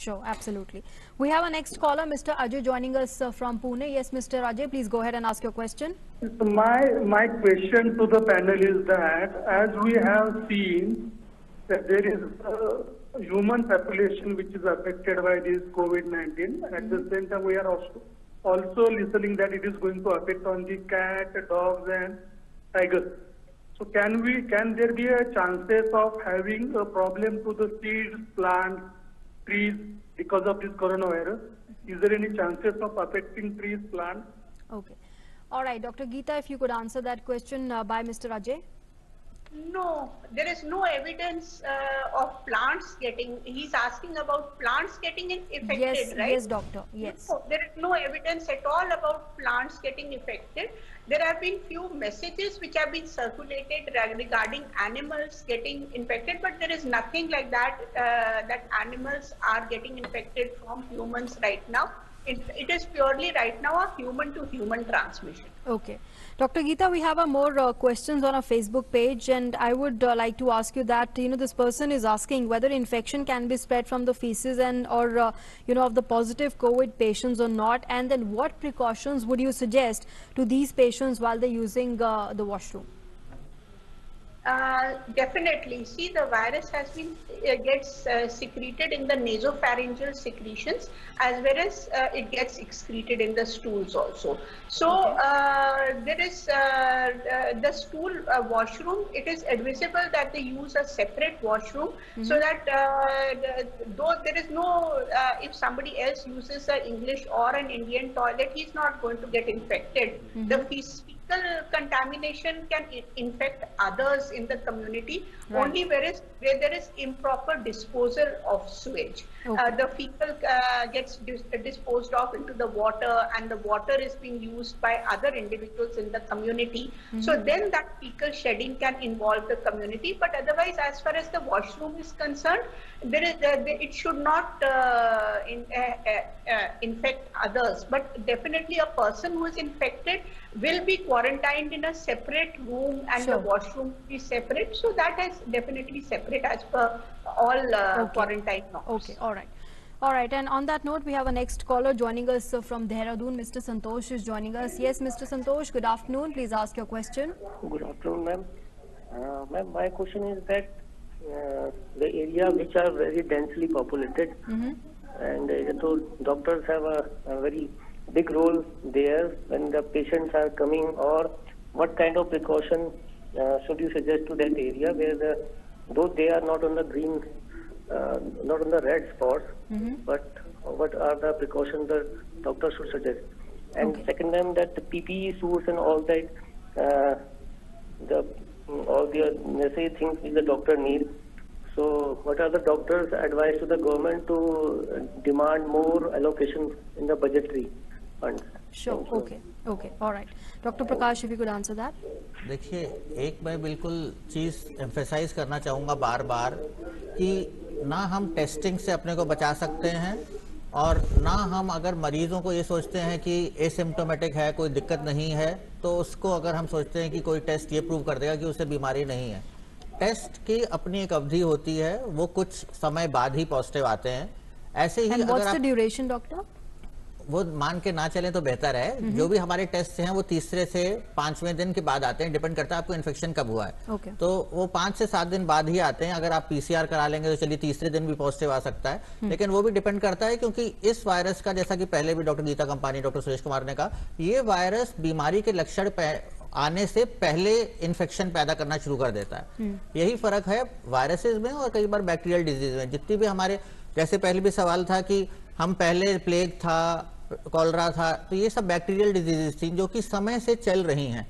Sure, absolutely. We have our next caller, Mr. Ajay, joining us uh, from Pune. Yes, Mr. Ajay, please go ahead and ask your question. My my question to the panel is that as we have seen that there is a human population which is affected by this COVID-19. At the same time, we are also also listening that it is going to affect on the cat, dogs, and tigers. So can we can there be a chances of having a problem to the seeds, plants, trees because of this coronavirus? Is there any chances of affecting trees, plants? Okay. All right, Dr. Geeta, if you could answer that question uh, by Mr. Ajay. No, there is no evidence uh, of plants getting. He's asking about plants getting affected, yes, right? yes, doctor. Yes. No, there is no evidence at all about plants getting affected. There have been few messages which have been circulated regarding animals getting infected, but there is nothing like that uh, that animals are getting infected from humans right now. It, is purely right now a human to human transmission. Okay. Dr. Geeta, we have a more uh, questions on our Facebook page, and I would uh, like to ask you that, you know, this person is asking whether infection can be spread from the feces and or, uh, you know, of the positive COVID patients or not, and then what precautions would you suggest to these patients while they're using uh, the washroom? Uh, definitely. See, the virus has been uh, gets uh, secreted in the nasopharyngeal secretions as well as uh, it gets excreted in the stools also. So uh, there is uh, uh, the stool uh, washroom. It is advisable that they use a separate washroom so that uh, the, though there is no, uh, if somebody else uses an English or an Indian toilet, he's not going to get infected. The feces fecal contamination can infect others in the community Right. only where, is, where there is improper disposal of sewage. Okay. Uh, the fecal uh, gets dis- disposed of into the water and the water is being used by other individuals in the community. So then that fecal shedding can involve the community. But otherwise, as far as the washroom is concerned, there is uh, it should not uh, in, uh, uh, uh, infect others. But definitely, a person who is infected will be quarantined in a separate room and Sure. the washroom be separate. So that is definitely separate as per all uh, Okay. quarantine norms. Okay, all right. All right, and on that note, we have a next caller joining us uh, from Dehradun. Mr. Santosh is joining us. Yes, Mr. Santosh, good afternoon. Please ask your question. Good afternoon, ma'am. Uh, ma'am, my question is that uh, the area which are very densely populated, and uh, so doctors have a, a very big role there when the patients are coming, or what kind of precaution uh, should you suggest to that area where the though they are not on the green, uh, not on the red spots, but what are the precautions the doctor should suggest? And Okay. second, ma'am, that the PPE suits and all that, uh, the all the necessary things which the doctor needs. So, what are the doctors' advice to the government to demand more allocation in the budgetary funds? Sure, okay, okay, all right. Dr. Prakash, if you could answer that. देखिए एक मैं बिल्कुल चीज़ emphasise करना चाहूँगा बार बार कि ना हम testing से अपने को बचा सकते हैं और ना हम अगर मरीजों को ये सोचते हैं कि एसिम्टोमेटिक है कोई दिक्कत नहीं है तो उसको अगर हम सोचते हैं कि कोई टेस्ट ये प्रूव कर देगा कि उसे बीमारी नहीं है टेस्ट की अपनी एक अवधि होती है वो कुछ समय बाद ही पॉजिटिव आते हैं ऐसे ही And अगर duration, doctor? वो मान के ना चले तो बेहतर है। जो भी हमारे टेस्ट हैं वो तीसरे से पाँचवें दिन के बाद आते हैं। डिपेंड करता है आपको इन्फेक्शन कब हुआ है। Okay. तो वो पाँच से सात दिन बाद ही आते हैं। अगर आप पीसीआर करा लेंगे तो चलिए तीसरे दिन भी पॉजिटिव आ सकता है। लेकिन वो भी डिपेंड करता है क्योंकि इस वायरस का जैसा कि पहले भी doctor Geeta company doctor Suresh Kumar ने कहा ये वायरस बीमारी के लक्षण आने से पहले इन्फेक्शन पैदा करना शुरू कर देता है। यही फ़र्क है वायरसेस में और कई बार बैक्टीरियल डिज़ीज़ में। जितनी भी हमारे जैसे पहले भी सवाल था कि हम पहले प्लेग था कॉलरा था तो ये सब बैक्टीरियल डिजीजेस थी जो कि समय से चल रही हैं।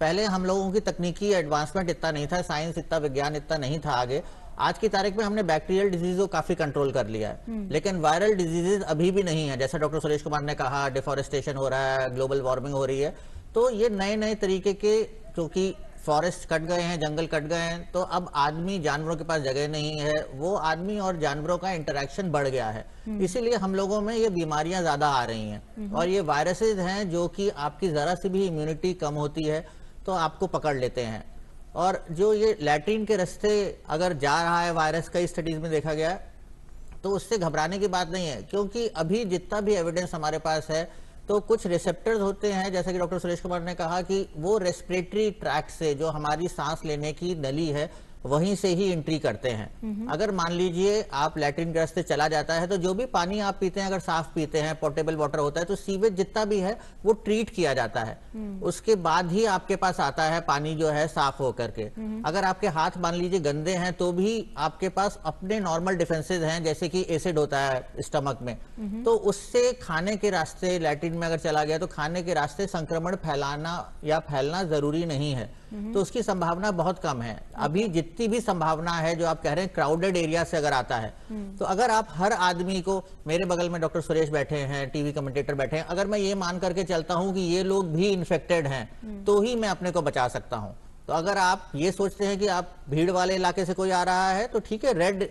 पहले हम लोगों की तकनीकी एडवांसमेंट इतना नहीं था साइंस इतना विज्ञान इतना नहीं था आगे। आज की तारीख में हमने बैक्टीरियल डिज़ीज़ को काफ़ी कंट्रोल कर लिया है। लेकिन वायरल डिजीजेस अभी भी नहीं है जैसा डॉक्टर सुरेश कुमार ने कहा डिफोरेस्टेशन हो रहा है ग्लोबल वार्मिंग हो रही है। तो ये नए नए तरीके के क्योंकि फॉरेस्ट कट गए हैं जंगल कट गए हैं तो अब आदमी जानवरों के पास जगह नहीं है वो आदमी और जानवरों का इंटरेक्शन बढ़ गया है। इसीलिए हम लोगों में ये बीमारियाँ ज़्यादा आ रही हैं। और ये वायरसेस हैं जो कि आपकी जरा सी भी इम्यूनिटी कम होती है तो आपको पकड़ लेते हैं। और जो ये लैट्रिन के रास्ते अगर जा रहा है वायरस कई स्टडीज़ में देखा गया है तो उससे घबराने की बात नहीं है क्योंकि अभी जितना भी एविडेंस हमारे पास है तो कुछ रिसेप्टर्स होते हैं, जैसे कि डॉक्टर सुरेश कुमार ने कहा कि वो रेस्पिरेटरी ट्रैक से, जो हमारी सांस लेने की नली है वहीं से ही एंट्री करते हैं। अगर मान लीजिए आप लैट्रिन ग्रस्त से चला जाता है तो जो भी पानी आप पीते हैं अगर साफ़ पीते हैं पोर्टेबल वाटर होता है तो सीवेज जितना भी है वो ट्रीट किया जाता है। उसके बाद ही आपके पास आता है पानी जो है साफ़ होकर के। अगर आपके हाथ मान लीजिए गंदे हैं तो भी आपके पास अपने नॉर्मल डिफेंसेज हैं जैसे कि एसिड होता है स्टमक में। तो उससे खाने के रास्ते लैट्रिन में अगर चला गया तो खाने के रास्ते संक्रमण फैलाना या फैलना ज़रूरी नहीं है। तो उसकी संभावना बहुत कम है। अभी जितनी भी संभावना है जो आप कह रहे हैं क्राउडेड एरिया से अगर आता है तो अगर आप हर आदमी को मेरे बगल में डॉक्टर सुरेश बैठे हैं टीवी कमेंटेटर बैठे हैं अगर मैं ये मान करके चलता हूँ कि ये लोग भी इन्फेक्टेड हैं तो ही मैं अपने को बचा सकता हूँ। तो अगर आप ये सोचते हैं कि आप भीड़ वाले इलाके से कोई आ रहा है तो ठीक है रेड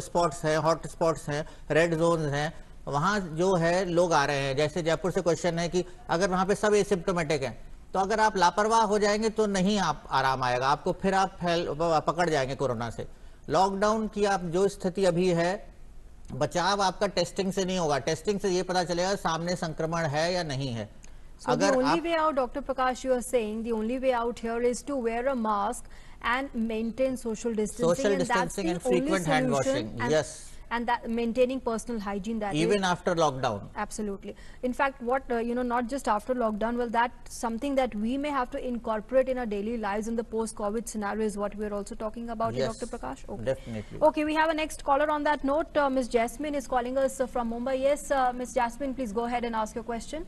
स्पॉट्स हैं हॉट स्पॉट्स हैं रेड जोन हैं वहाँ जो है लोग आ रहे हैं। जैसे जयपुर से क्वेश्चन है कि अगर वहाँ पे सब एसिम्टोमेटिक हैं तो अगर आप लापरवाह हो जाएँगे तो नहीं आप आराम आएगा। आपको फिर आप फैल पकड़ जाएँगे कोरोना से। लॉकडाउन की आप जो स्थिति अभी है बचाव आपका टेस्टिंग से नहीं होगा। टेस्टिंग से ये पता चलेगा सामने संक्रमण है या नहीं है। So अगर only way out doctor social And that maintaining personal hygiene. That is even after lockdown Absolutely. In fact, what, uh, you know, not just after lockdown, well, that's something that we may have to incorporate in our daily lives in the post-COVID scenario is what we're also talking about Yes, Dr. Prakash. Okay. definitely. Okay, we have a next caller on that note. Uh, Ms. Jasmine is calling us uh, from Mumbai. Yes, uh, Ms. Jasmine, please go ahead and ask your question.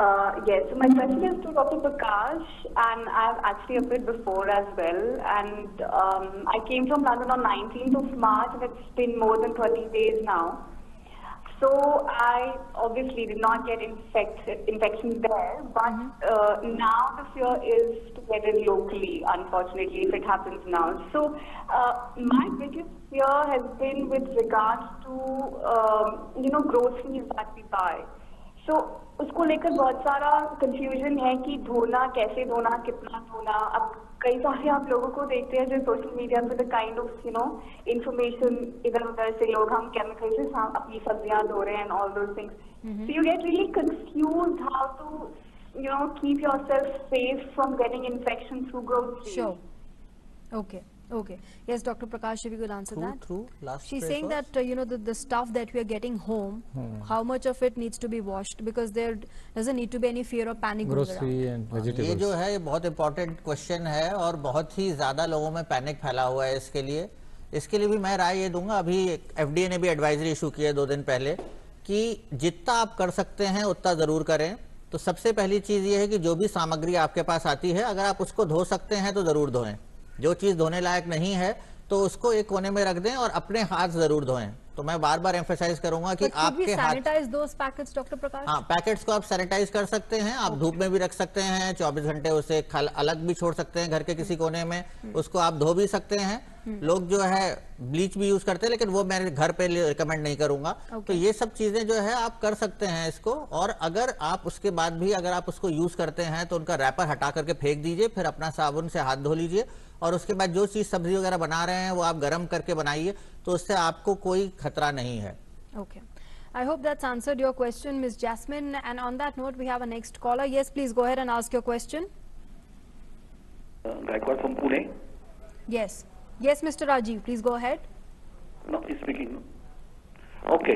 Uh, yes, so my question is to Dr. Prakash, and I've actually appeared before as well. And um, I came from London on 19th of March, and it's been more than 30 days now. So I obviously did not get infected, infection there, but uh, now the fear is to get it locally, unfortunately, if it happens now. So uh, my biggest fear has been with regards to, um, you know, groceries that we buy. So उसको लेकर बहुत सारा confusion है कि धोना कैसे धोना कितना धोना अब कई सारे आप लोगों को देखते हैं जो सोशल मीडिया पे the kind of you know information इधर उधर से लोग हम केमिकल से अपनी सब्ज़ियाँ धो रहे हैं all those things so you get really confuse how to you know keep yourself safe from getting infection through groceries Sure. Okay. Okay. Yes, Dr. Prakash, if you could answer Through- that. through last She's saying was? that, uh, you know, the, the stuff that we are getting home, hmm. how much of it needs to be washed because there doesn't need to be any fear or panic grocery and ये vegetables. जो है ये बहुत important question है और बहुत ही ज़्यादा लोगों में पैनिक फैला हुआ है इसके लिए इसके लिए भी मैं राय ये दूँगा अभी एफडीए ने भी एडवाइजरी इशू की है दो दिन पहले कि जितना आप कर सकते हैं उतना ज़रूर करें तो सबसे पहली चीज़ ये है कि जो भी सामग्री आपके पास आती है अगर आप उसको धो सकते हैं तो ज़रूर धोएँ जो चीज़ धोने लायक नहीं है तो उसको एक कोने में रख दें और अपने हाथ ज़रूर धोएँ। तो मैं बार बार एम्फेसाइज करूँगा कि आपके हाथ packets, Dr. Prakash? हाँ पैकेट्स को आप सैनिटाइज कर सकते हैं आप धूप में भी रख सकते हैं 24 घंटे उसे खल- अलग भी छोड़ सकते हैं घर के किसी कोने में उसको आप धो भी सकते हैं। लोग जो है ब्लीच भी यूज़ करते हैं लेकिन वो मैं घर पे रिकमेंड नहीं करूँगा। तो ये सब चीज़ें जो है आप कर सकते हैं इसको और अगर आप उसके बाद भी अगर आप उसको यूज़ करते हैं तो उनका रैपर हटा करके फेंक दीजिए फिर अपना साबुन से हाथ धो लीजिए। और उसके बाद जो चीज़ सब्ज़ी वगैरह बना रहे हैं वो आप गर्म करके बनाइए तो उससे आपको कोई खतरा नहीं है। Okay I hope that's answered your question miss Jasmine and on that note we have a next caller yes please go ahead and ask your question Gaikwad from Pune yes yes mister Rajeev please go ahead no he speaking okay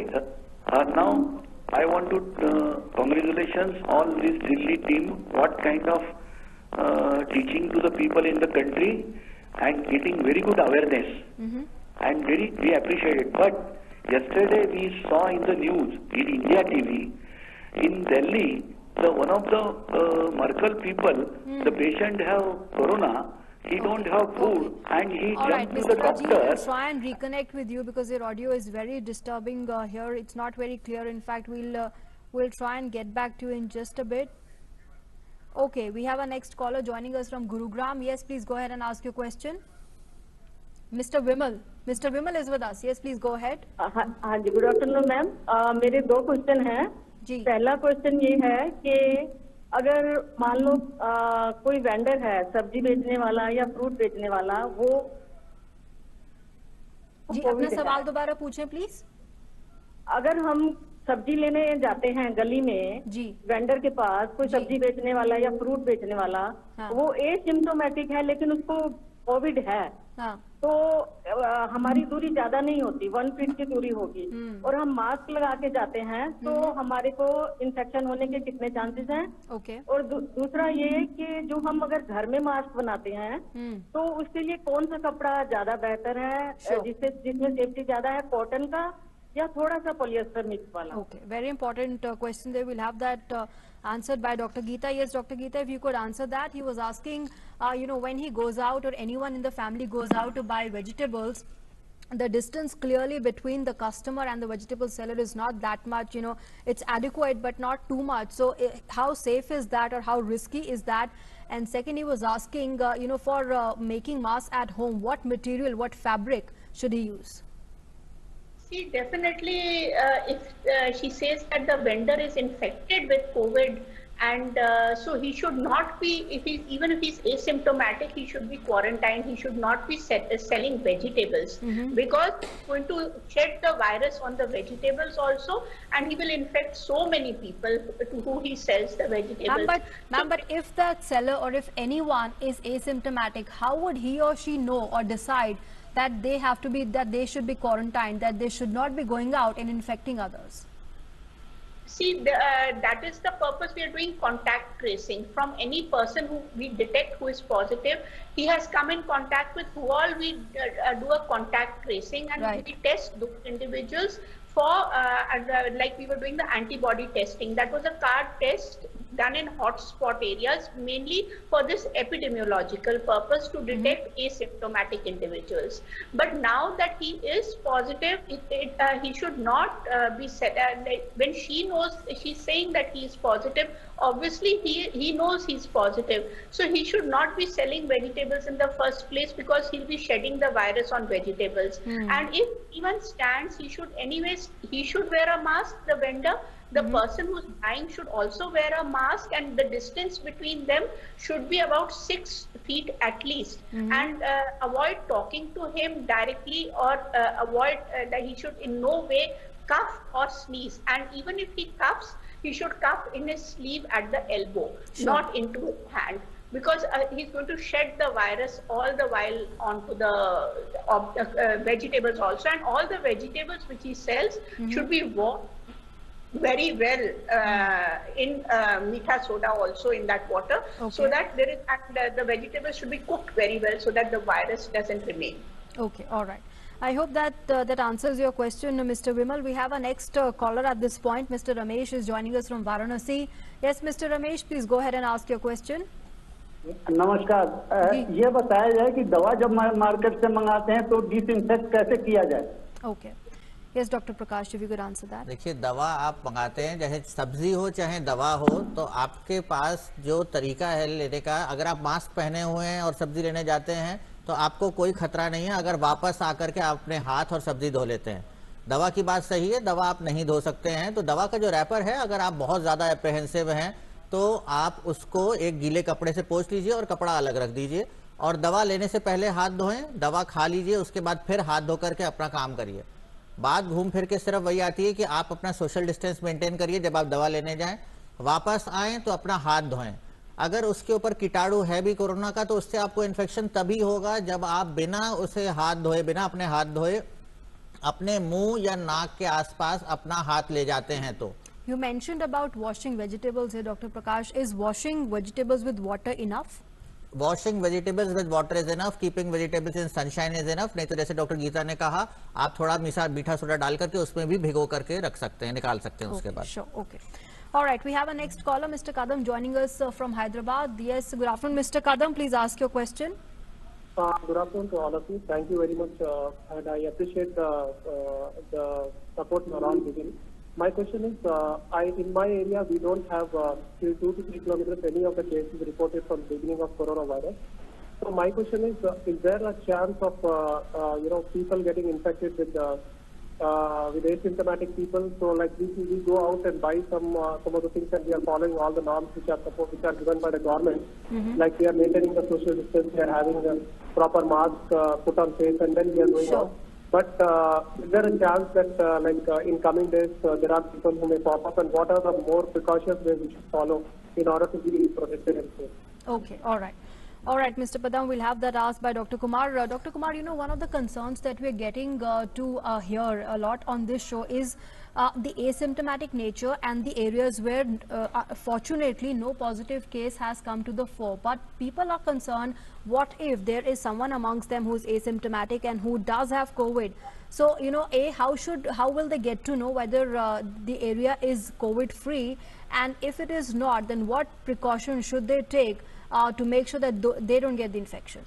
now I want to congratulations all this Delhi team what kind of uh, teaching to the people in the country and getting very good awareness. And very we appreciate it. But yesterday we saw in the news in India TV in Delhi, the one of the uh, Merkel people, the patient have corona. He don't have food and he All right, jumped to Mr. the Rajiv, doctor. we'll try and reconnect with you because your audio is very disturbing uh, here. It's not very clear. In fact, we'll uh, we'll try and get back to you in just a bit. Okay, we have our next caller joining us from Gurugram. Yes, please go ahead and ask your question. Mr. Vimal. Mr. Vimal is with us. Yes, please go ahead. हाँ हाँ जी good afternoon ma'am uh, मेरे दो question हैं जी। पहला question ये है कि अगर मान लो अ, कोई वेंडर है सब्ज़ी बेचने वाला या फ्रूट बेचने वाला वो जी अपना है सवाल दोबारा पूछें प्लीज़ अगर हम सब्ज़ी लेने जाते हैं गली में जी। वेंडर के पास कोई सब्ज़ी बेचने वाला या फ्रूट बेचने वाला हाँ। वो एसिम्टोमेटिक है लेकिन उसको कोविड है। हाँ। तो अ, हमारी दूरी ज़्यादा नहीं होती वन फीट की दूरी होगी। हम्म। और हम मास्क लगा के जाते हैं तो हमारे को इन्फेक्शन होने के कितने चांसेस हैं? ओके। और दू, दूसरा ये कि जो हम अगर घर में मास्क बनाते हैं हम्म। तो उसके लिए कौन सा कपड़ा ज़्यादा बेहतर है? जिससे जिसमें सेफ्टी ज़्यादा है? कॉटन का या थोड़ा सा पॉलिएस्टर मिक्स वाला Okay, very important uh, question there. We'll have that uh, answered by Dr. Geeta. Yes, Dr. Geeta, if you could answer that. He was asking, uh, you know, when he goes out or anyone in the family goes out to buy vegetables, the distance clearly between the customer and the vegetable seller is not that much, you know, it's adequate but not too much. So uh, how safe is that or how risky is that? And second, he was asking, uh, you know, for uh, making masks at home, what material, what fabric should he use? See, definitely, uh, if uh, she says that the vendor is infected with COVID, and uh, so he should not be, if he, even if he's asymptomatic, he should be quarantined. He should not be set, uh, selling vegetables because he's going to shed the virus on the vegetables also, and he will infect so many people to who he sells the vegetables. Ma'am, but, So- but if that seller or if anyone is asymptomatic, how would he or she know or decide that they have to be, that they should be quarantined, that they should not be going out and infecting others? See, the, uh, that is the purpose we are doing contact tracing. From any person who we detect who is positive, he has come in contact with who all we uh, uh, do a contact tracing and Right. we test those individuals for, uh, like we were doing the antibody testing. That was a card test done in hotspot areas, mainly for this epidemiological purpose to detect asymptomatic individuals. But now that he is positive, it, it, uh, he should not uh, be set. Uh, like when she knows, she's saying that he is positive. Obviously, he he knows he's positive, so he should not be selling vegetables in the first place because he'll be shedding the virus on vegetables. And if even stands, he should anyways he should wear a mask. The vendor the person who's buying should also wear a mask and the distance between them should be about six feet at least. And uh, avoid talking to him directly or uh, avoid uh, that he should in no way cough or sneeze. And even if he coughs he should cough in his sleeve at the elbow not into his hand. Because uh, he's going to shed the virus all the while onto the the uh, vegetables also. And all the vegetables which he sells should be washed very well uh, in uh, soda also in that water. So that there is and the, the vegetables should be cooked very well so that the virus doesn't remain. Okay, all right. I hope that uh, that answers your question, uh, Mr. Vimal. We have our next uh, caller at this point. Mr. Ramesh is joining us from Varanasi. Yes, Mr. Ramesh, please go ahead and ask your question. नमस्कार ये बताया जाए कि दवा जब market से मंगाते हैं तो डिसइंफेक्ट कैसे किया जाए Okay. Yes, Dr. Prakash, if you could answer that. देखिए दवा आप मंगाते हैं चाहे सब्ज़ी हो चाहे दवा हो तो आपके पास जो तरीका है लेने का अगर आप मास्क पहने हुए हैं और सब्ज़ी लेने जाते हैं तो आपको कोई खतरा नहीं है, अगर वापस आकर के आप अपने हाथ और सब्ज़ी धो लेते हैं। दवा की बात सही है, दवा आप नहीं धो सकते हैं तो दवा का जो रैपर है, अगर आप बहुत ज़्यादा अप्रहेंसिव हैं तो आप उसको एक गीले कपड़े से पोंछ लीजिए और कपड़ा अलग रख दीजिए और दवा लेने से पहले हाथ धोएँ, दवा खा लीजिए, उसके बाद फिर हाथ धो करके अपना काम करिए। बात घूम फिर के सिर्फ़ वही आती है कि आप अपना सोशल डिस्टेंस मेंटेन करिए, जब आप दवा लेने जाएँ, वापस आए तो अपना हाथ धोएँ। अगर उसके ऊपर कीटाणु है भी कोरोना का तो उससे आपको इन्फेक्शन तभी होगा जब आप बिना उसे हाथ धोए बिना अपने हाथ धोए अपने मुँह या नाक के आसपास अपना हाथ ले जाते हैं तो You mentioned about washing vegetables here, Dr. Prakash. Is washing vegetables with water enough? Washing vegetables with water is enough keeping vegetables in sunshine is enough नहीं तो जैसे डॉक्टर गीता ने कहा आप थोड़ा मीठा मीठा सोडा डाल करके उसमें भी भिगो करके रख सकते हैं निकाल सकते हैं okay, उसके बाद sure. Okay. All right, we have a next caller, Mr. Kadam, joining us uh, from Hyderabad. Yes, good afternoon, Mr. Kadam. Please ask your question. Uh, Good afternoon to all of you. Thank you very much, uh, and I appreciate the uh, the support you are all giving. My question is, uh, I in my area we don't have uh, till two to three kilometers any of the cases reported from beginning of coronavirus. So my question is, uh, is there a chance of you know people getting infected with uh, uh, with asymptomatic people? So like we we go out and buy some uh, some of the things and we are following all the norms which are supposed which are given by the government. Like we are maintaining the social distance, we are having a proper mask uh, put on face, and then we are going Sure. out. But uh, is there a chance that, uh, like uh, in coming days, uh, there are people who may pop up, and what are the more precautions we should follow in order to be protected and safe? Okay, all right. All right, Mr. Padam, we'll have that asked by Dr. Kumar. Uh, Dr. Kumar, you know, one of the concerns that we're getting uh, to uh, hear a lot on this show is uh, the asymptomatic nature and the areas where, uh, uh, fortunately, no positive case has come to the fore. But people are concerned, what if there is someone amongst them who's asymptomatic and who does have COVID? So, you know, A, how should, how will they get to know whether uh, the area is COVID-free? And if it is not, then what precautions should they take uh, to make sure that th- they don't get the infection?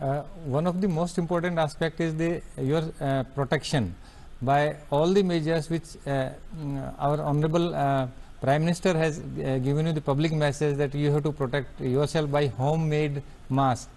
Uh, one of the most important aspect is the your uh, protection. By all the measures which uh, mm, our honorable uh, prime minister has uh, given you the public message that you have to protect yourself by homemade mask.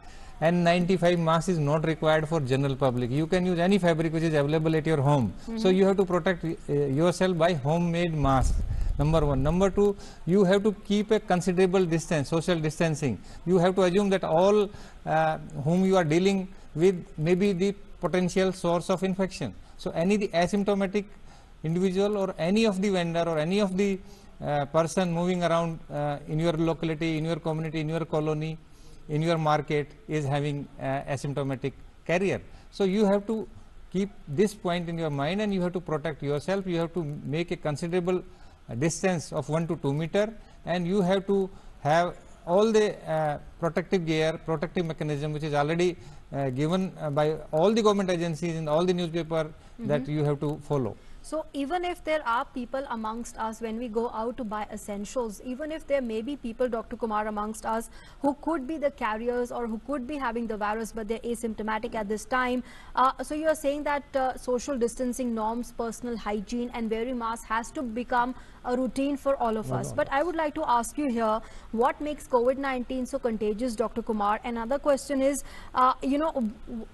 N95 mask is not required for general public. You can use any fabric which is available at your home. So you have to protect uh, yourself by homemade mask number one. Number two you have to keep a considerable distance social distancing. You have to assume that all uh, whom you are dealing with may be the potential source of infection. So any the asymptomatic individual or any of the vendor or any of the uh, person moving around uh, in your locality in your community in your colony in your market is having uh, asymptomatic carrier. So you have to keep this point in your mind and you have to protect yourself. You have to make a considerable distance of 1 to 2 meter and you have to have all the uh, protective gear protective mechanism which is already uh, given uh, by all the government agencies in all the newspaper that you have to follow So even if there are people amongst us when we go out to buy essentials, even if there may be people, Dr. Kumar, amongst us who could be the carriers or who could be having the virus but they're asymptomatic at this time. Uh, so you are saying that uh, social distancing norms, personal hygiene and wearing mask has to become a routine for all of us. But I would like to ask you here, what makes COVID-19 so contagious, Dr. Kumar? Another question is, uh, you know,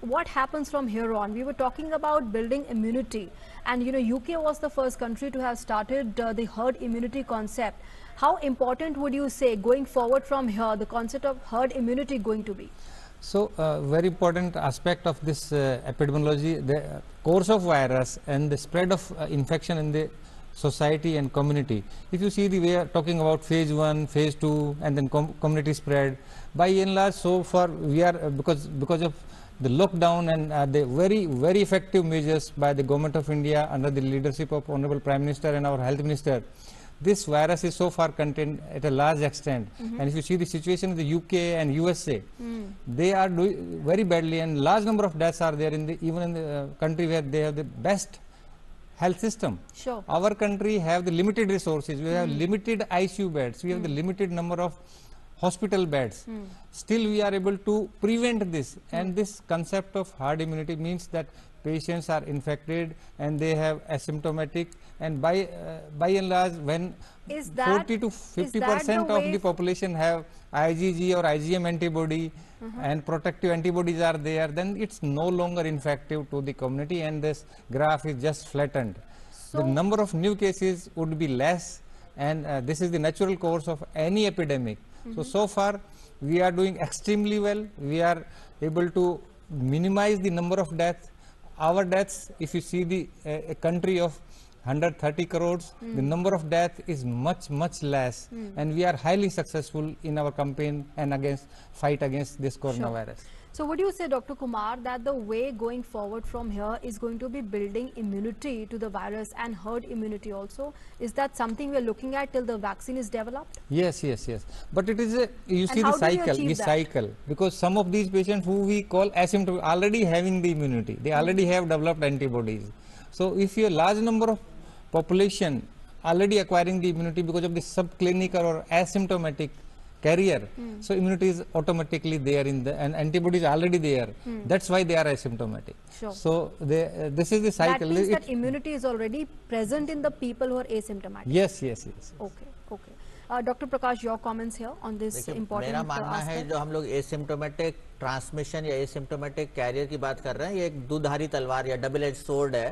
what happens from here on? We were talking about building immunity and you know UK was the first country to have started uh, the herd immunity concept. How important would you say going forward from here the concept of herd immunity going to be? So, uh, very important aspect of this uh, epidemiology, the course of virus and the spread of uh, infection in the society and community. If you see the way are talking about phase 1, phase 2 and then com- community spread, by and large so far we are uh, because because of the lockdown and uh, the very very effective measures by the government of India under the leadership of Honorable Prime Minister and our Health Minister, this virus is so far contained at a large extent. And if you see the situation in the UK and USA, they are doing very badly and large number of deaths are there in the even in the uh, country where they have the best health system. Sure. Our country have the limited resources. We have hmm. limited ICU beds. We have the hmm. limited number of hospital beds. Hmm. Still, we are able to prevent this. And this concept of herd immunity means that patients are infected and they have asymptomatic. And by uh, by and large, when Is that- 40 to 50 that the percent of the population have IgG or IgM antibody and protective antibodies are there, then it's no longer infective to the community and this graph is just flattened. the number of new cases would be less and uh, this is the natural course of any epidemic. So, so far we are doing extremely well. We are able to minimize the number of deaths. Our deaths, if you see the uh, a country of 130 crores, the number of death is much much less, and we are highly successful in our campaign and against fight against this coronavirus. So would you say, Dr. Kumar, that the way going forward from here is going to be building immunity to the virus and herd immunity also? Is that something we're looking at till the vaccine is developed? Yes, yes, yes. But it is a you see the cycle, the cycle because some of these patients who we call asymptomatic already having the immunity, they already hmm. have developed antibodies. So if you a large number of population already acquiring the immunity because of the subclinical or asymptomatic carrier, Hmm. so immunity is automatically there in the and antibodies already there. Mm. That's why they are asymptomatic. Hmm. Sure. So they, uh, this is the cycle. That means It- that immunity is already present in the people who are asymptomatic. yes, yes, yes. yes. Okay, okay. Uh, Dr. Prakash, your comments here on this देखिए important मेरा uh, मानना है जो हम लोग asymptomatic transmission या asymptomatic carrier की बात कर रहे हैं ये एक दुधारी तलवार या डबल एज सोर्ड है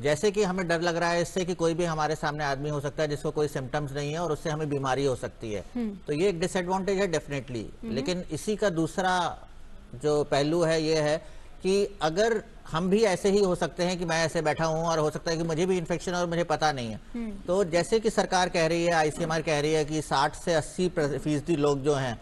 जैसे कि हमें डर लग रहा है इससे कि कोई भी हमारे सामने आदमी हो सकता है जिसको कोई सिम्टम्स नहीं है और उससे हमें बीमारी हो सकती है। तो ये एक डिसएडवांटेज है डेफिनेटली लेकिन इसी का दूसरा जो पहलू है ये है कि अगर हम भी ऐसे ही हो सकते हैं कि मैं ऐसे बैठा हूँ और हो सकता है कि मुझे भी इन्फेक्शन और मुझे पता नहीं है। तो जैसे कि सरकार कह रही है आईसीएमआर कह रही है कि 60 से 80 फ़ीसदी लोग जो हैं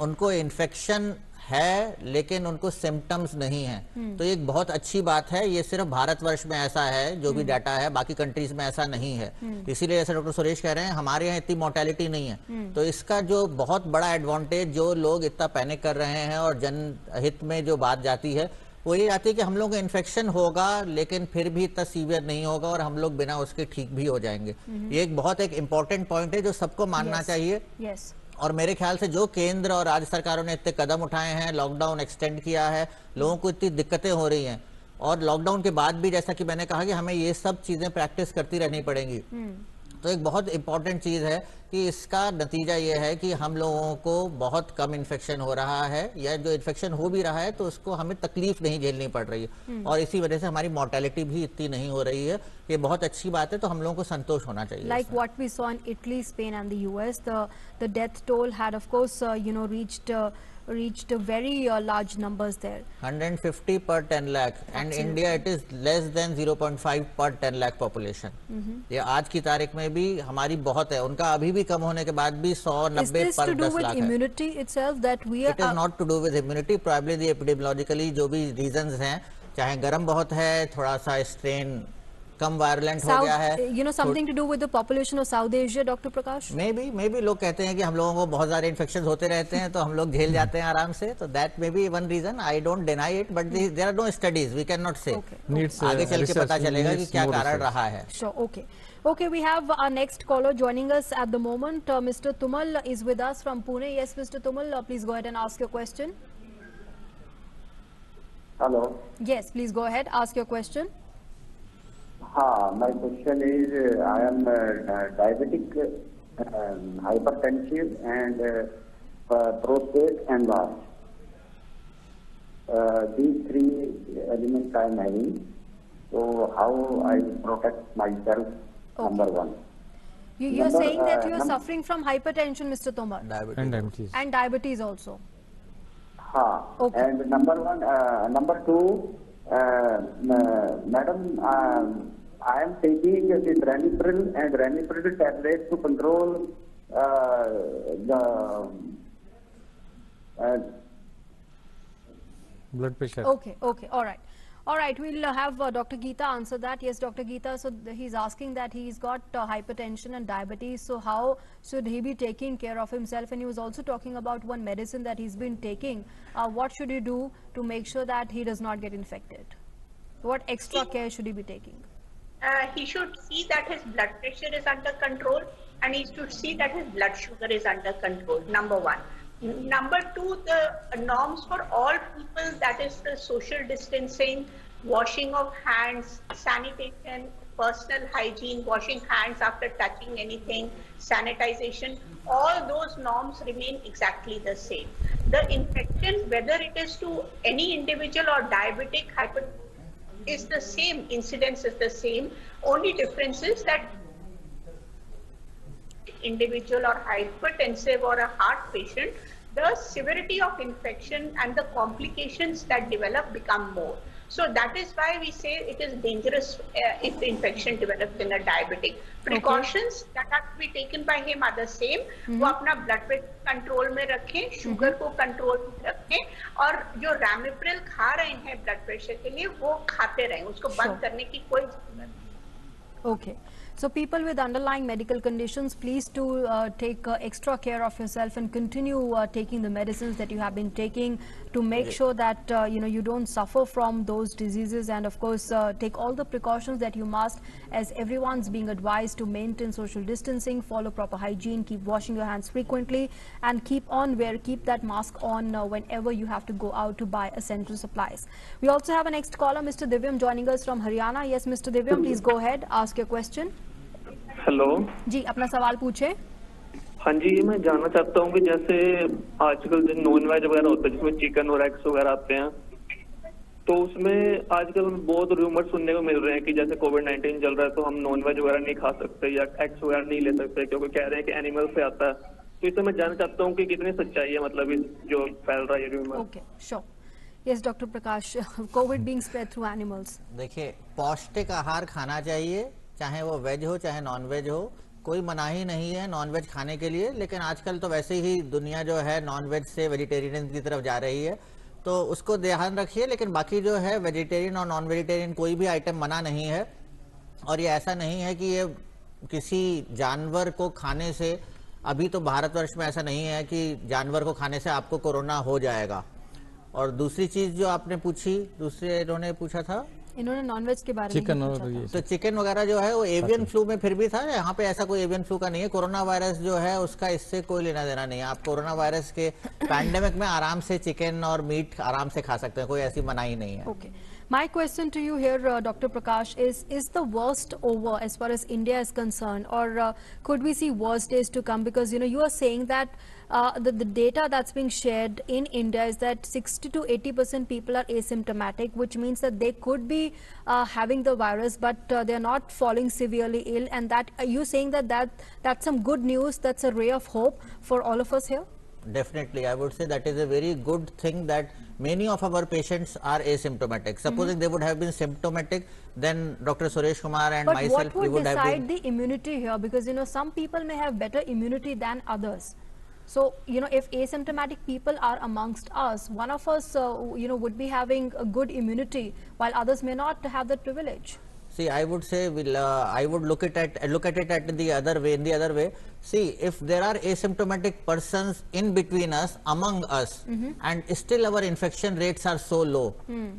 उनको इन्फेक्शन है लेकिन उनको सिम्टम्स नहीं है। तो ये एक बहुत अच्छी बात है ये सिर्फ़ भारतवर्ष में ऐसा है जो भी डाटा है बाकी कंट्रीज़ में ऐसा नहीं है। इसीलिए जैसे डॉक्टर सुरेश कह रहे हैं हमारे यहाँ इतनी मोर्टेलिटी नहीं है। तो इसका जो बहुत बड़ा एडवांटेज जो लोग इतना पैनिक कर रहे हैं और जनहित में जो बात जाती है वो ये आती है कि हम लोग को इन्फेक्शन होगा लेकिन फिर भी इतना सीवियर नहीं होगा और हम लोग बिना उसके ठीक भी हो जाएँगे। ये एक बहुत एक इंपॉर्टेंट पॉइंट है जो सबको मानना चाहिए। Yes. और मेरे ख्याल से जो केंद्र और राज्य सरकारों ने इतने कदम उठाए हैं लॉकडाउन एक्सटेंड किया है, लोगों को इतनी दिक्कतें हो रही हैं। और लॉकडाउन के बाद भी जैसा कि मैंने कहा कि हमें ये सब चीज़ें प्रैक्टिस करती रहनी पड़ेंगी। तो एक बहुत इंपॉर्टेंट चीज़ है कि इसका नतीजा ये है कि हम लोगों को बहुत कम इन्फेक्शन हो रहा है या जो इन्फेक्शन हो भी रहा है तो उसको हमें तकलीफ़ नहीं झेलनी पड़ रही है। और इसी वजह से हमारी मोर्टेलिटी भी इतनी नहीं हो रही है। ये बहुत अच्छी बात है तो हम लोगों को संतोष होना चाहिए like what we the US, the the death toll had, of course, uh, you know, reached uh, reached very uh, large numbers there. 150 per 10 lakh Absolutely. and India it is less than 0.5 per 10 lakh population ये आज की तारीख में भी हमारी बहुत है उनका अभी भी कम होने के बाद भी 100 Is this पर to do 10 with लाख है immunity itself that we are? It is not to do with immunity probably the epidemiologically जो भी रीजंस हैं चाहे गर्म बहुत है थोड़ा सा स्ट्रेन कम वायरलेंट हो गया है you know, something to do with the population of South Asia, Dr. Prakash? Maybe maybe लोग कहते हैं कि हम लोगों को बहुत सारे इन्फेक्शन होते रहते हैं तो हम लोग झेल जाते हैं आराम से तो that may be one reason I don't deny it but there are no studies we can not say uh, आगे चल के पता चलेगा कि क्या कारण रहा है Sure, okay. Okay, we have our next caller joining us at the moment. Uh, Mr. Tumal is with us from Pune. Yes, Mr. Tumal, uh, please go ahead and ask your question. Hello Yes, please go ahead, ask your question. हाँ my question is uh, I am uh, diabetic um, hypertensive and uh, uh, prostate enlarged uh, these three elements I am having so how I protect myself number one You, you're Number, saying that uh, you're suffering from hypertension, Mr. Tomar, Diabetes. and diabetes. and diabetes also. हाँ Okay. and number one uh, number two madam uh, I am taking this Ramipril and Ramipril tablet to control uh, the uh, Blood pressure. Okay, okay, all right. All right, we'll have uh, Dr. Geeta answer that. Yes, Dr. Geeta, so he's asking that he's got uh, hypertension and diabetes, so how should he be taking care of himself? And he was also talking about one medicine that he's been taking. Uh, what should he do to make sure that he does not get infected? What extra care should he be taking? uh, he should see that his blood pressure is under control and he should see that his blood sugar is under control number one number two the norms for all people that is the social distancing washing of hands sanitation personal hygiene washing hands after touching anything sanitization all those norms remain exactly the same the infection whether it is to any individual or diabetic is the same, incidence is the same. Only difference is that individual or hypertensive or a heart patient, the severity of infection and the complications that develop become more. So that is why we say it is dangerous uh, if the infection develops in a diabetic. Precautions that have to be taken by him are the same. वो अपना blood pressure control में रखें sugar को control में रखें और जो रैमिप्रिल खा रहे हैं ब्लड प्रेशर के लिए वो खाते रहें उसको Sure. बंद करने की कोई जरूरत नहीं Okay. So people with underlying medical conditions, please to uh, take uh, extra care of yourself and continue uh, taking the medicines that you have been taking to make sure that uh, you know you don't suffer from those diseases and of course uh, take all the precautions that you must as everyone's being advised to maintain social distancing, follow proper hygiene, keep washing your hands frequently and keep on wear, keep that mask on uh, whenever you have to go out to buy essential supplies. We also have a next caller, Mr. Divyam joining us from Haryana. Yes, Mr. Divyam, please go ahead, ask your question. Hello जी अपना सवाल पूछे हाँ जी मैं जानना चाहता हूँ कि जैसे आजकल जो नॉन वेज वगैरह होता है जिसमें चिकन और एग्स वगैरह आते हैं तो उसमें आजकल बहुत रूमर सुनने को मिल रहे हैं कि जैसे कोविड नाइन्टीन चल रहा है तो हम नॉन वेज वगैरह नहीं खा सकते या एग्स वगैरह नहीं ले सकते क्योंकि कह रहे हैं कि एनिमल से आता है तो इसे मैं जानना चाहता हूँ कि कितनी सच्चाई है मतलब इस जो फैल रहा है rumour Okay, sure. Yes, Dr. Prakash, COVID being spread through animals. देखिए पौष्टिक आहार खाना चाहिए चाहे वो वेज हो, चाहे नॉन वेज हो, कोई मनाही नहीं है नॉन वेज खाने के लिए, लेकिन आजकल तो वैसे ही दुनिया जो है नॉन वेज से वेजिटेरियन की तरफ़ जा रही है। तो उसको ध्यान रखिए, लेकिन बाकी जो है वेजिटेरियन और नॉन वेजिटेरियन कोई भी आइटम मना नहीं है। और ये ऐसा नहीं है कि ये किसी जानवर को खाने से, अभी तो भारतवर्ष में ऐसा नहीं है कि जानवर को खाने से आपको कोरोना हो जाएगा। और दूसरी चीज़ जो आपने पूछी, दूसरे इन्होंने पूछा था? इन्होंने नॉनवेज के बारे चिकन में तो चिकन वगैरह जो है वो एवियन फ्लू में फिर भी था यहाँ पे ऐसा कोई एवियन फ्लू का नहीं है? कोरोना वायरस जो है उसका इससे कोई लेना देना नहीं है। आप कोरोना वायरस के पैंडेमिक में आराम से चिकन और मीट आराम से खा सकते हैं कोई ऐसी मनाही नहीं है। Okay my question to you here doctor Prakash is is the worst over as far as India is concern और could we see worst is to come because you know you are saying that uh, the, the data that's being shared in India is that 60 to 80 percent people are asymptomatic, which means that they could be uh, having the virus, but uh, they are not falling severely ill. And that are you saying that that that's some good news? That's a ray of hope for all of us here. Definitely, I would say that is a very good thing that many of our patients are asymptomatic. Supposing they would have been symptomatic, then Dr. Suresh Kumar and But myself what we would would have decide been. the immunity here? Because you know some people may have better immunity than others. So you know if asymptomatic people are amongst us, one of us uh, you know would be having a good immunity while others may not have that privilege. See, I would say we'll, uh, I would look it at look at it at the other way. In the other way, see if there are asymptomatic persons in between us, among us, and still our infection rates are so low,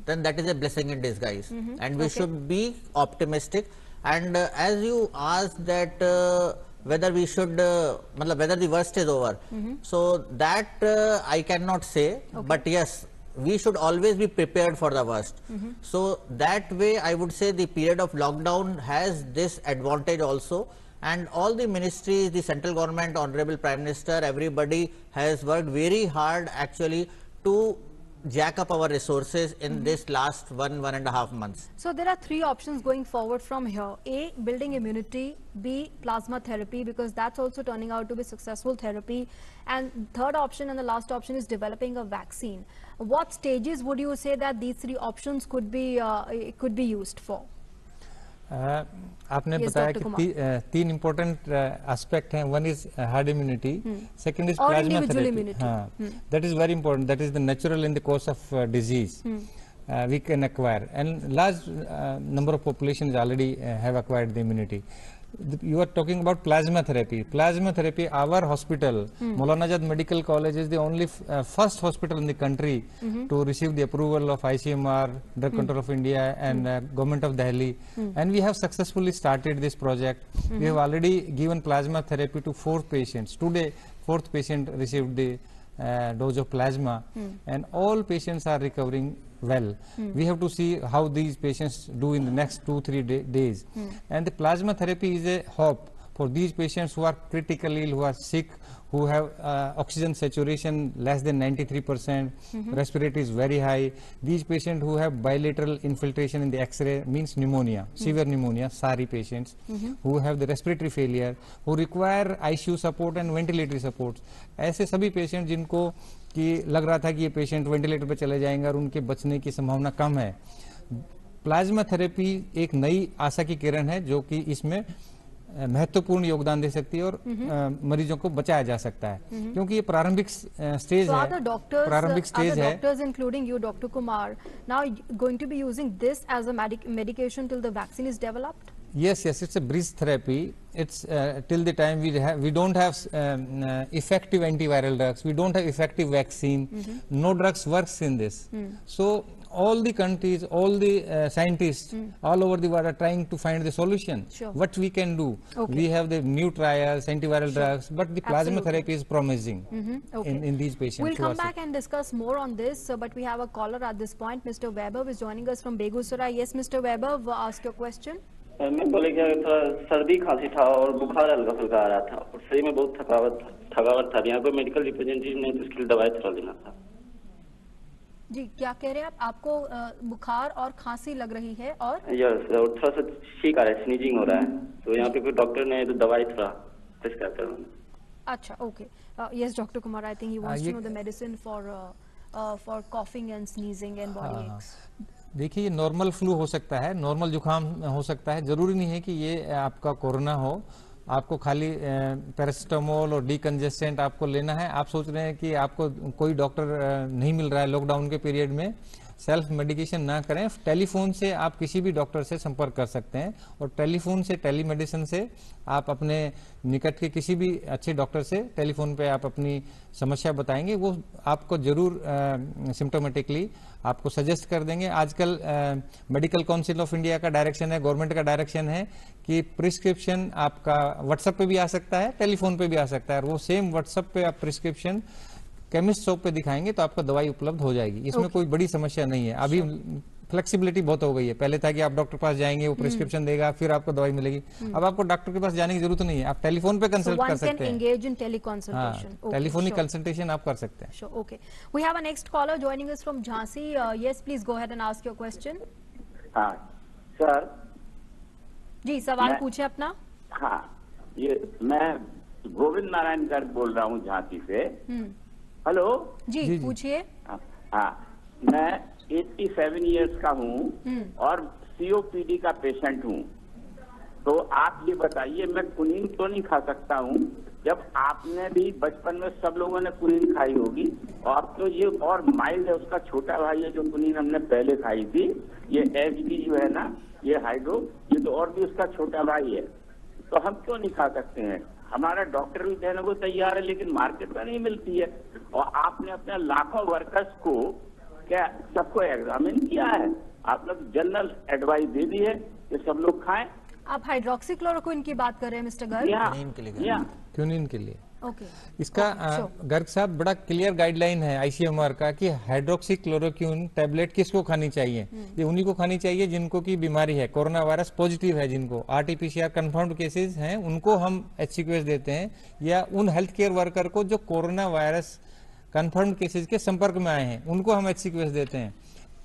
then that is a blessing in disguise, and we should be optimistic. And uh, as you asked that. Whether we should, uh, whether the worst is over. So that uh, I cannot say, but yes, we should always be prepared for the worst. So that way, I would say the period of lockdown has this advantage also. And all the ministries, the central government, honorable prime minister, everybody has worked very hard actually to jack up our resources in this last one one and a half months. So there are three options going forward from here. A, building immunity. B, plasma therapy because that's also turning out to be successful therapy. And third option and the last option is developing a vaccine. What stages would you say that these three options could be uh, could be used for? आपने बताया कि ती, तीन important aspect हैं. One is herd immunity second is plasma therapy that is very important that is the natural in the course of disease we can acquire and large number of population already have acquired the immunity you are talking about plasma therapy plasma therapy our hospital hmm. Maulana Azad medical college is the only uh, first hospital in the country mm-hmm. to receive the approval of ICMR drug hmm. control of India and hmm. uh, government of Delhi. And we have successfully started this project. Mm-hmm. We have already given plasma therapy to four patients. Today fourth patient received the uh, dose of plasma. And all patients are recovering well. Hmm. We have to see how these patients do in the next two three day, days. Hmm. And the plasma therapy is a hope for these patients who are critically ill who are sick who have uh, oxygen saturation less than 93%, percent respiratory is very high these patients who have bilateral infiltration in the x-ray means pneumonia mm -hmm. severe pneumonia SARI patients mm -hmm. who have the respiratory failure who require ICU support and ventilatory support ऐसे सभी patient जिनको कि लग रहा था कि ये patient ventilator पे चले जाएँगे और उनके बचने की संभावना कम है प्लाज्मा थेरेपी एक नई आशा की किरण है जो कि इसमें अ, महत्वपूर्ण योगदान दे सकती है और मरीजों को बचाया जा सकता है। क्योंकि ये प्रारंभिक स्टेज है। प्रारंभिक स्टेज है। Doctors including you doctor Kumar now going to be using this as a medication till the vaccine is developed yes yes it's a bridge therapy it's till the time we have we don't have effective antiviral drugs we don't have effective vaccine no drugs works in this so all the countries, all the uh, scientists all over the world are trying to find the solution. Sure. What we can do. Okay. We have the new trials, antiviral drugs, but the plasma Absolutely. therapy is promising Okay. in, in these patients. We'll who come are back and discuss more on this, uh, but we have a caller at this point. Mr. Weber is joining us from Begusarai. Yes, Mr. Weber, w- ask your question. मैं बोले क्या थोड़ा सर्दी खांसी था और बुखार हल्का फुल्का आ रहा था और शरीर में बहुत थकावट थकावट था यहाँ पे मेडिकल रिप्रेजेंटेटिव ने तो इसके लिए दवाई थोड़ा लेना था जी क्या कह रहे हैं आप? आपको बुखार और खांसी लग रही है और? यस थोड़ा सा छींक आ रहा है स्नीजिंग हो रहा है। तो यहाँ पे कोई डॉक्टर ने तो दवाई थोड़ा प्रिस्क्राइब कर अच्छा okay uh, yes dr kumar i think he wants ये- to know the medicine for uh, uh, for coughing and sneezing and body हाँ, हाँ। aches? देखिए ये नॉर्मल फ्लू हो सकता है नॉर्मल जुकाम हो सकता है। ज़रूरी नहीं है कि ये आपका कोरोना हो। आपको खाली पैरासिटामोल और डीकंजेस्टेंट आपको लेना है। आप सोच रहे हैं कि आपको कोई डॉक्टर नहीं मिल रहा है लॉकडाउन के पीरियड में। सेल्फ मेडिकेशन ना करें। टेलीफोन से आप किसी भी डॉक्टर से संपर्क कर सकते हैं और टेलीफोन से, टेलीमेडिसिन से आप अपने निकट के किसी भी अच्छे डॉक्टर से टेलीफोन पे आप अपनी समस्या बताएँगे। वो आपको ज़रूर सिम्टोमेटिकली आपको सजेस्ट कर देंगे। आजकल मेडिकल काउंसिल ऑफ़ इंडिया का डायरेक्शन है, गवर्नमेंट का डायरेक्शन है कि प्रिस्क्रिप्शन आपका व्हाट्सएप पे भी आ सकता है, टेलीफोन पे भी आ सकता है और वो सेम व्हाट्सएप पे आप प्रिस्क्रिप्शन केमिस्ट शॉप पे दिखाएँगे तो आपको दवाई उपलब्ध हो जाएगी। इसमें Okay. कोई बड़ी समस्या नहीं है। अभी फ्लेक्सिबिलिटी बहुत हो गई है। पहले था कि आप डॉक्टर पास जाएँगे वो प्रिस्क्रिप्शन देगा फिर आपको दवाई मिलेगी। हम्म। अब आपको डॉक्टर के पास जाने की ज़रूरत नहीं है। आप टेलीफोन पे So कंसल्ट कर सकते हैं। in हाँ टेलीफोनिक कंसल्टेशन आप कर सकते हैं। Sure, okay. We have a next caller joining us from Jhansi. Uh, yes, please go ahead and ask your question. हाँ सर। जी सवाल पूछे अपना। हाँ ये मैं गोविंद नारायण गर्ग बोल रहा हूँ झांसी से। हम्म, हेलो? जी, जी। पूछिए। हाँ मैं 87 इयर्स का हूँ हम्म, और सीओपीडी का पेशेंट हूँ। तो आप ये बताइए मैं कुनीन तो नहीं खा सकता हूँ? जब आपने भी बचपन में सब लोगों ने कुनीन खाई होगी और अब तो ये और माइल्ड है उसका छोटा भाई है जो कुनीन हमने पहले खाई थी ये एच जो है ना ये हाइड्रो ये तो और भी उसका छोटा भाई है। तो हम क्यों नहीं खा सकते हैं? हमारा डॉक्टर भी देने को तैयार है लेकिन मार्केट में नहीं मिलती है। और आपने अपने लाखों वर्कर्स को क्या सबको एग्जामिन किया है? आप लोग जनरल एडवाइस दे दी है कि सब लोग खाएँ। आप हाइड्रोक्सीक्लोरोक्विन की बात कर रहे हैं मिस्टर गर्ग। या के लिए? के इसका. गर्ग साहब बड़ा क्लियर गाइडलाइन है आईसीएमआर का कि हाइड्रोक्सी क्लोरोक्यून टैबलेट किसको खानी चाहिए? ये उन्हीं को खानी चाहिए जिनको की बीमारी है कोरोना वायरस पॉजिटिव है जिनको। आरटीपीसीआर कंफर्म्ड केसेस हैं उनको हम एच देते हैं या उन हेल्थ केयर वर्कर को जो कोरोना वायरस कंफर्म्ड केसेज के संपर्क में आए हैं उनको हम एच देते हैं।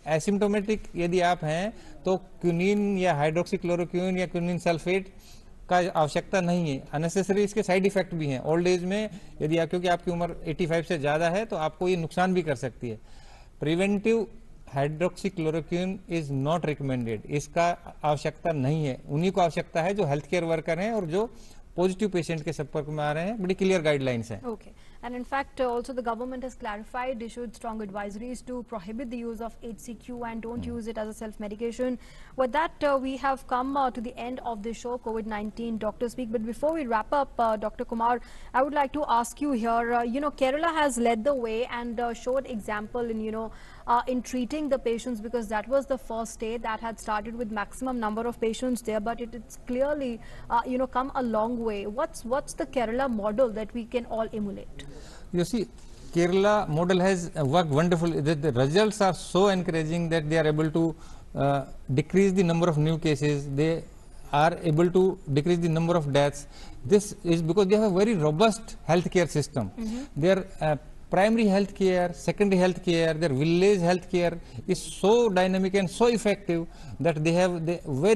एसिम्टोमेटिक यदि आप हैं तो क्यूनिन या हाइड्रोक्सीक्लोरोक्यून या क्यूनिन सल्फेट का आवश्यकता नहीं है। अनेसेसरी इसके साइड इफ़ेक्ट भी हैं। ओल्ड एज में यदि आप, क्योंकि आपकी उम्र 85 से ज़्यादा है तो आपको ये नुकसान भी कर सकती है। Preventive hydroxychloroquine is not recommended इसका आवश्यकता नहीं है। उन्हीं को आवश्यकता है जो हेल्थ केयर वर्कर हैं और जो पॉजिटिव पेशेंट के संपर्क में आ रहे हैं। बड़ी क्लियर गाइडलाइंस हैं। Okay. And in fact, uh, also the government has clarified, issued strong advisories to prohibit the use of HCQ and don't use it as a self-medication. With that, uh, we have come uh, to the end of the show, COVID-19 Doctor Speak. But before we wrap up, uh, Dr. Kumar, I would like to ask you here, uh, you know, Kerala has led the way and uh, showed example in, you know, uh, in treating the patients because that was the first state that had started with maximum number of patients there, but it, it's clearly, uh, you know, come a long way. What's, what's the Kerala model that we can all emulate? You see, Kerala model has worked wonderfully. The, the results are so encouraging that they are able to uh, decrease the number of new cases. They are able to decrease the number of deaths. This is because they have a very robust healthcare system. Their uh, primary health care, secondary health care, their village health care is so dynamic and so effective that they have the very